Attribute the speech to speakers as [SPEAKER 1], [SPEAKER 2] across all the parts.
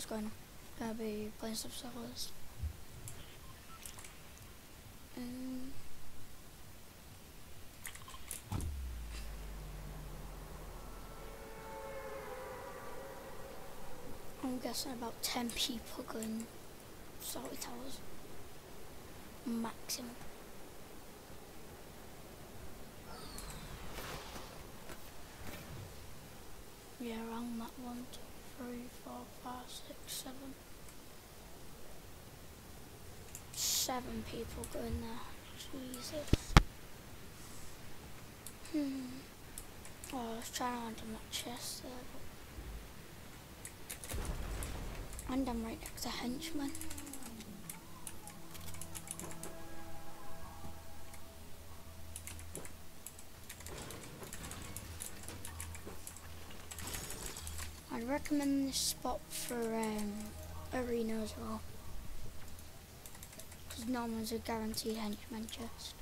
[SPEAKER 1] what's going. Gonna be playing some. Um, I'm guessing about 10 people going Salty Towers. Maximum. Yeah, around that one, two, three, four, five, six, seven. Seven people going there. Jesus. Hmm. Oh, I was trying to land my chest there, but... And I'm right next to henchman. I'd recommend this spot for um, arena as well. Because no one's a guaranteed henchman chest.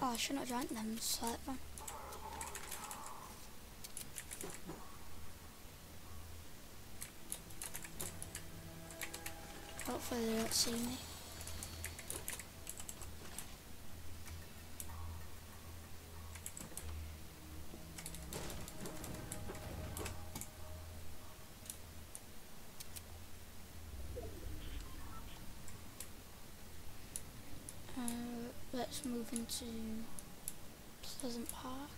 [SPEAKER 1] Oh, I should not join them select. Hopefully they don't see me. Let's move into Pleasant Park.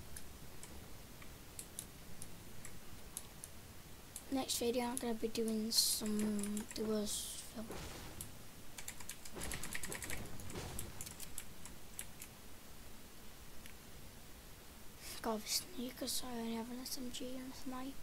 [SPEAKER 1] Next video I'm going to be doing some doers film. God, this sneakers, so I only have an SMG and a snipe.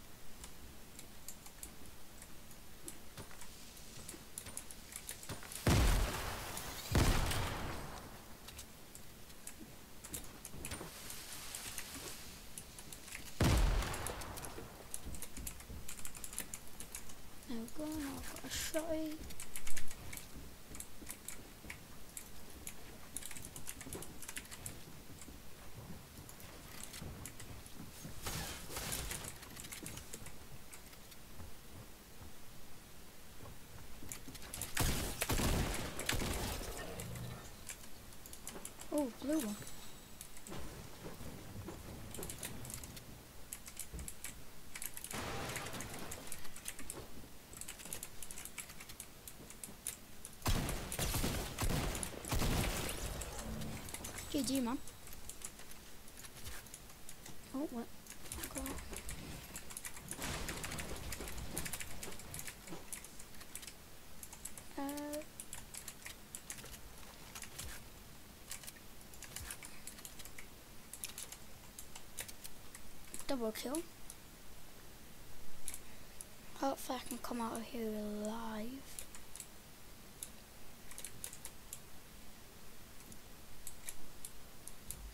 [SPEAKER 1] There we go, now Oh, blue one. GG, man. Oh, what? Uh, double kill. Hopefully I can come out of here alive.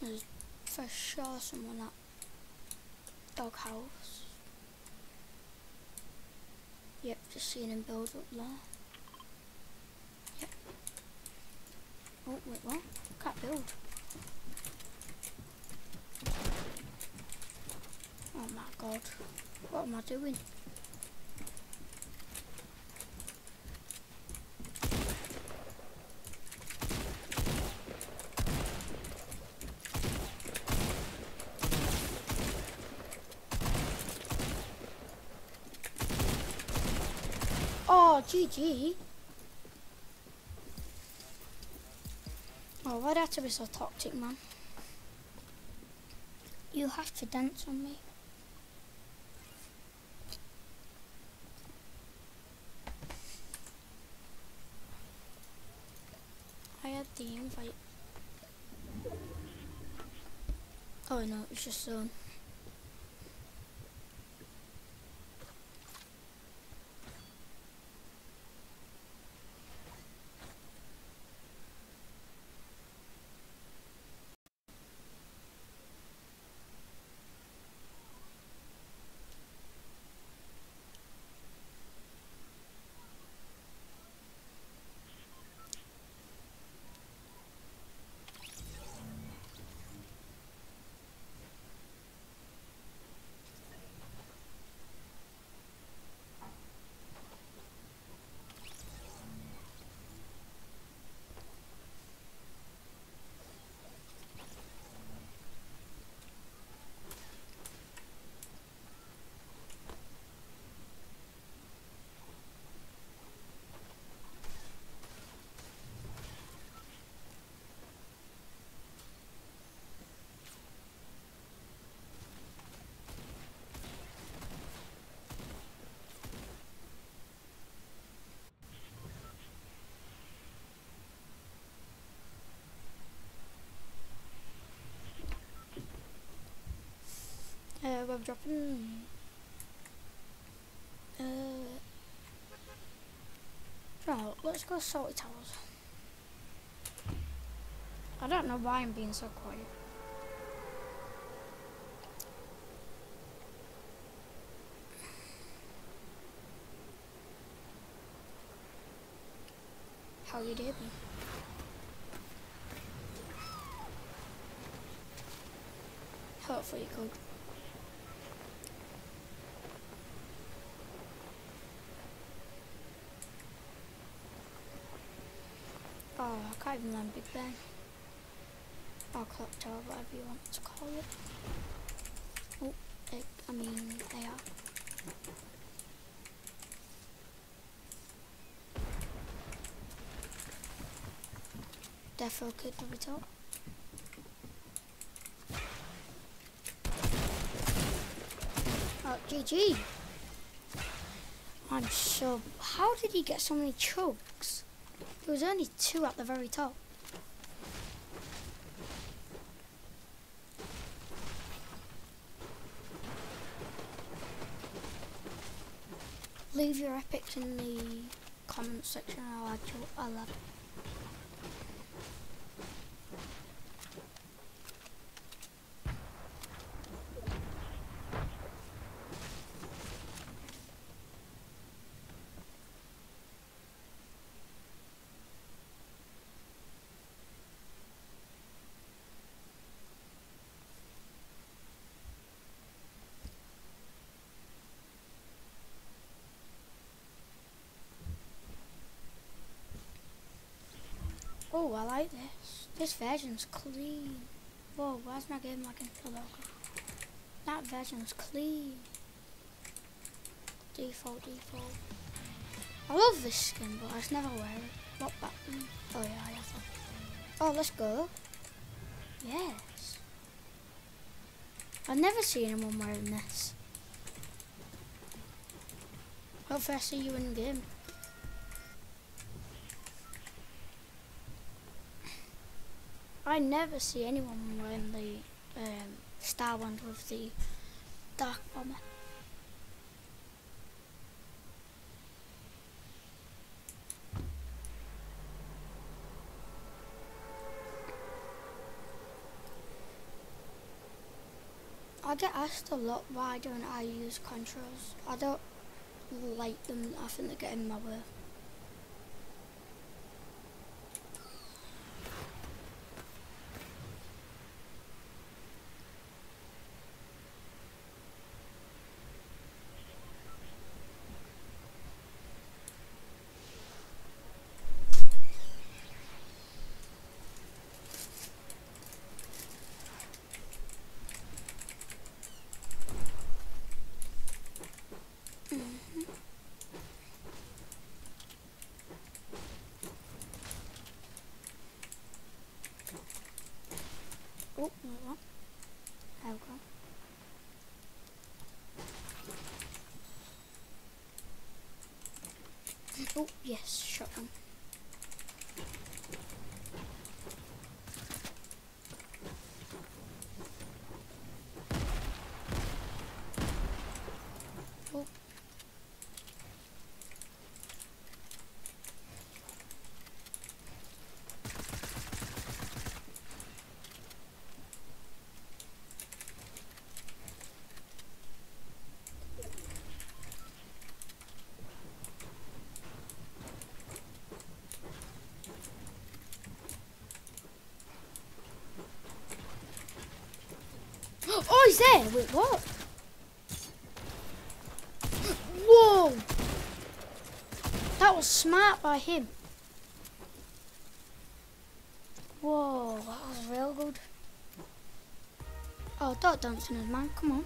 [SPEAKER 1] There's for sure someone at doghouse. Yep, just seeing him build up there. Yep. Oh wait, what? Can't build. Oh my god. What am I doing? Oh, GG. Oh, why'd I have to be so toxic, man? You have to dance on me. I had the invite. Oh no, it's just zone. Dropping. Uh, right, let's go salty towers. I don't know why I'm being so quiet. How you doing? Hopefully good. Oh, I can't even learn Big Ben. Or Clock Tower, whatever you want to call it. Oh, it, I mean, are. Defo Kid top. Oh, GG. I'm so... How did he get so many chokes? There was only two at the very top. Leave your epics in the comments section. I'll add you. I'll add. Oh, I like this. This version's clean. Whoa, why's my game like the logo? That version's clean. Default, default. I love this skin, but I just never wear it. What button? Oh yeah, I have that. Oh, let's go. Yes. I've never seen anyone wearing this. Hopefully I see you in game. I never see anyone wearing the um, star one with the dark bomber. I get asked a lot why don't I use controls. I don't like them. I think they get in my way. Oh, no, what? There we go. Oh, yes, shotgun. Oh. There. Wait, what? Whoa! That was smart by him. Whoa, that was real good. Oh, dot dancing is mine. Come on.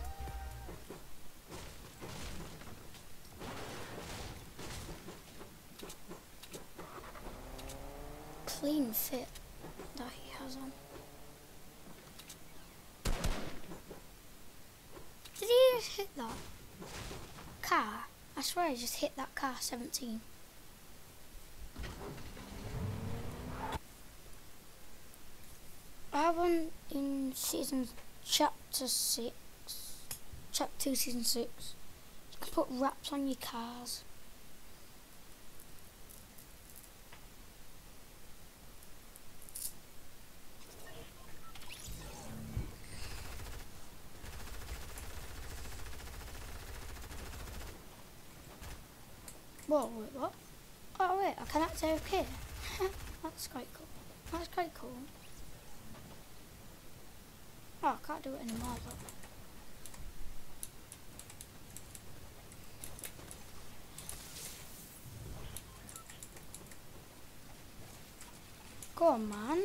[SPEAKER 1] Clean fit that he has on. Did he just hit that car? I swear I just hit that car 17. I won in season chapter 6, Chapter 2 Season 6. You can put wraps on your cars. Whoa, wait, what? Oh wait, I can act okay. That's quite cool. That's quite cool. Oh, I can't do it anymore though. Go on, man.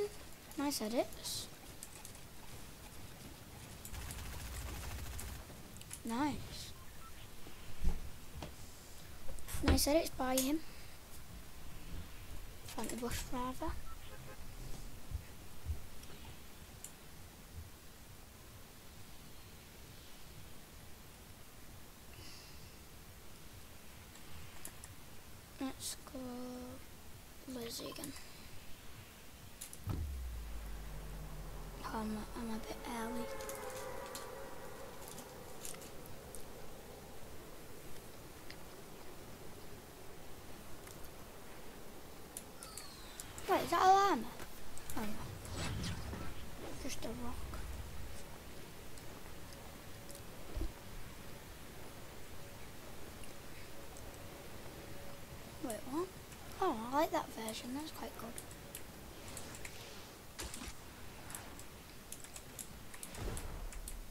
[SPEAKER 1] Nice edits. Nice. Nice it's by him. Fancy bush rather. Let's go Lizzie again. I'm, I'm a bit early. Wait, is that a llama? Oh no. Just a rock. Wait, what? Oh, I like that version. That's quite good.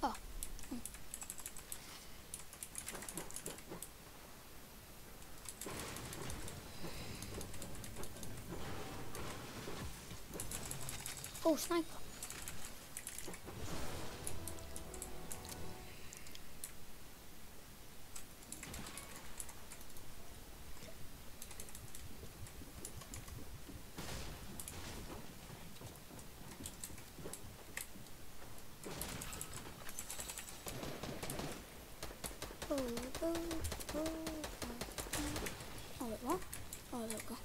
[SPEAKER 1] Oh. Hmm. Oh, sniper. Oh, oh, oh, oh. Oh, wait, what? Oh, there we go.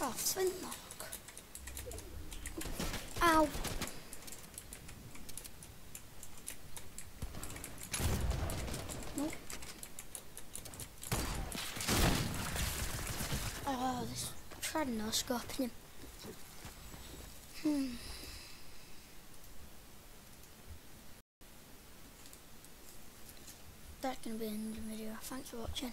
[SPEAKER 1] Oh, flintlock. Ow. Nope. Oh, him. Hmm. That's gonna be the end of the video. Thanks for watching.